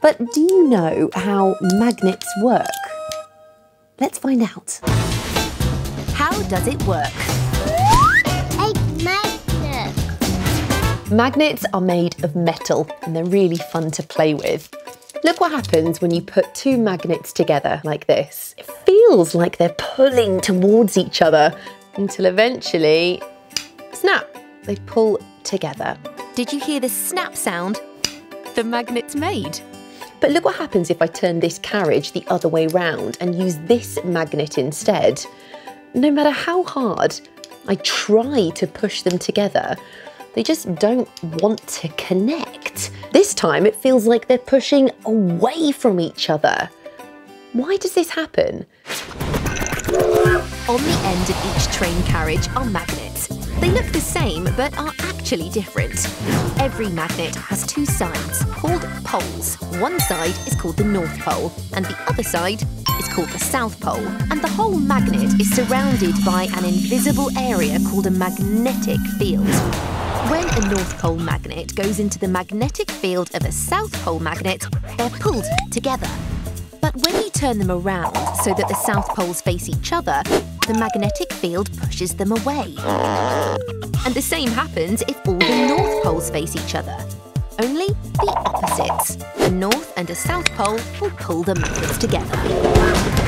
But do you know how magnets work? Let's find out. How does it work? A magnet. Magnets are made of metal and they're really fun to play with. Look what happens when you put two magnets together like this. It feels like they're pulling towards each other until eventually, snap, they pull together. Did you hear the snap sound the magnet's made? But look what happens if I turn this carriage the other way round and use this magnet instead. No matter how hard I try to push them together, they just don't want to connect. This time it feels like they're pushing away from each other. Why does this happen? On the end of each train carriage are magnets. They look the same but are actually different. Every magnet has two sides called poles. One side is called the North Pole and the other side is called the South Pole. And the whole magnet is surrounded by an invisible area called a magnetic field. When a North Pole magnet goes into the magnetic field of a South Pole magnet, they're pulled together. But when you turn them around so that the South Poles face each other, the magnetic field pushes them away. And the same happens if all the North Poles face each other. Only the A North and a South Pole will pull the magnets together.